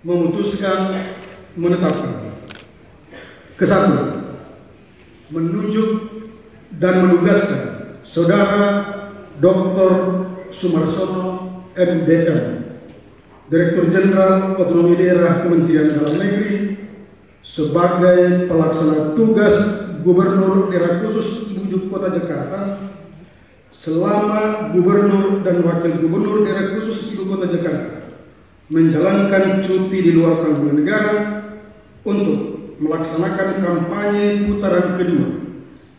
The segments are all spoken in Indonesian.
memutuskan menetapkan kesatu menunjuk dan menugaskan saudara Dr. Sumarsono MDM Direktur Jenderal Otonomi Daerah Kementerian Dalam Negeri sebagai pelaksana tugas Gubernur Daerah Khusus Ibu Kota Jakarta selama Gubernur dan Wakil Gubernur Daerah Khusus Ibu Kota Jakarta menjalankan cuti di luar tanggungan negara untuk melaksanakan kampanye putaran kedua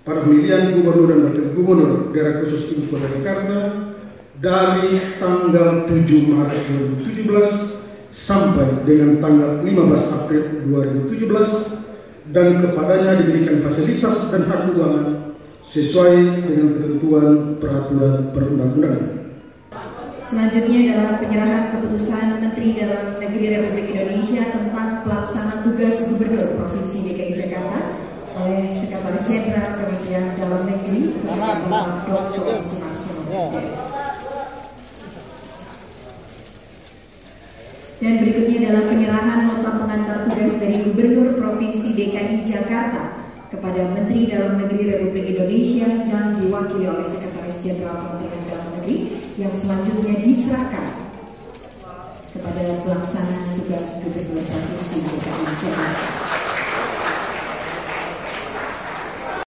pada pemilihan Gubernur dan Wakil Gubernur Daerah Khusus Ibu Kota Jakarta dari tanggal 7 Maret 2017 sampai dengan tanggal 15 April 2017 dan kepadanya diberikan fasilitas dan hak keuangan sesuai dengan ketentuan peraturan perundang-undangan. Selanjutnya adalah penyerahan keputusan Menteri Dalam Negeri Republik Indonesia tentang pelaksanaan tugas Gubernur Provinsi DKI Jakarta oleh Sekretaris Jenderal Kementerian Dalam Negeri Dr. Sumarsono. Dan berikutnya adalah penyerahan nota pengantar tugas dari Gubernur Provinsi DKI Jakarta kepada Menteri Dalam Negeri Republik Indonesia yang diwakili oleh Sekretaris Jenderal Kementerian Dalam Negeri yang selanjutnya diserahkan kepada pelaksanaan tugas Gubernur Provinsi DKI Jakarta.